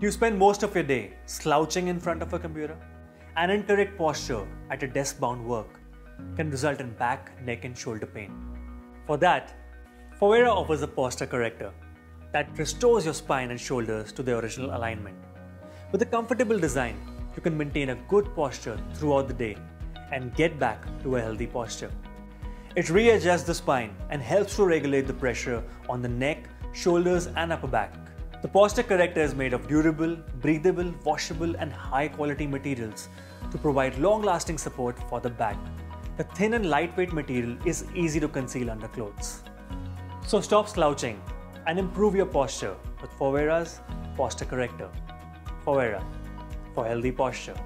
You spend most of your day slouching in front of a computer? An incorrect posture at a desk bound work can result in back, neck, and shoulder pain. For that, Fovera offers a posture corrector that restores your spine and shoulders to their original alignment. With a comfortable design, you can maintain a good posture throughout the day and get back to a healthy posture. It readjusts the spine and helps to regulate the pressure on the neck, shoulders, and upper back. The posture corrector is made of durable, breathable, washable, and high quality materials to provide long lasting support for the back. The thin and lightweight material is easy to conceal under clothes. So stop slouching and improve your posture with Fovera's Posture Corrector. Fovera for healthy posture.